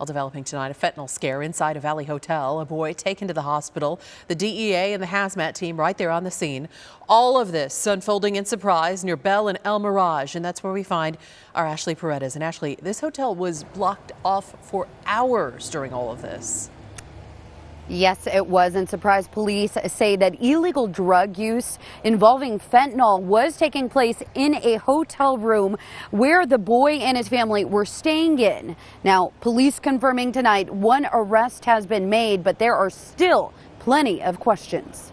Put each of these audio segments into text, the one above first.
All developing tonight, a fentanyl scare inside a Valley Hotel. A boy taken to the hospital. The DEA and the hazmat team right there on the scene. All of this unfolding in Surprise near Bell and El Mirage, and that's where we find our Ashley Paredes. And Ashley, this hotel was blocked off for hours during all of this. Yes, it was. And Surprise police say that illegal drug use involving fentanyl was taking place in a hotel room where the boy and his family were staying in. Now, police confirming tonight one arrest has been made, but there are still plenty of questions.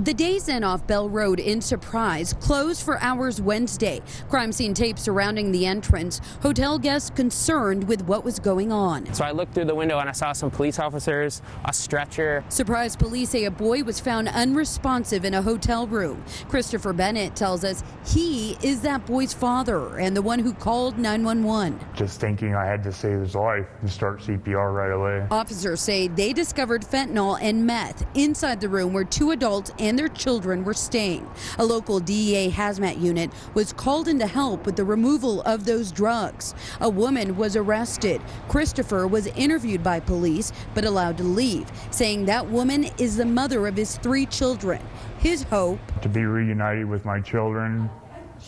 The Days Inn off Bell Road in Surprise closed for hours Wednesday. Crime scene tape surrounding the entrance. Hotel guests concerned with what was going on. So I looked through the window and I saw some police officers, a stretcher. Surprise police say a boy was found unresponsive in a hotel room. Christopher Bennett tells us he is that boy's father and the one who called 911. Just thinking I had to save his life and start CPR right away. Officers say they discovered fentanyl and meth inside the room where two adults and their children were staying. A local DEA hazmat unit was called in to help with the removal of those drugs. A woman was arrested. Christopher was interviewed by police but allowed to leave, saying that woman is the mother of his three children. His hope To be reunited with my children,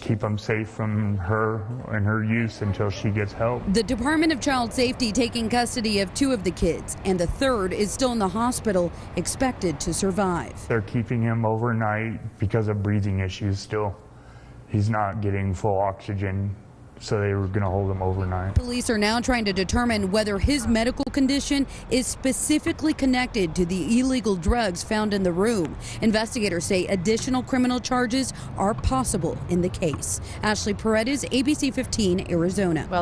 keep them safe from her and her use until she gets help. The Department of Child Safety taking custody of two of the kids, and the third is still in the hospital, expected to survive. They're keeping him overnight because of breathing issues still. He's not getting full oxygen, so they were going to hold him overnight. Police are now trying to determine whether his medical condition is specifically connected to the illegal drugs found in the room. Investigators say additional criminal charges are possible in the case. Ashley Paredes, ABC 15, Arizona. Well,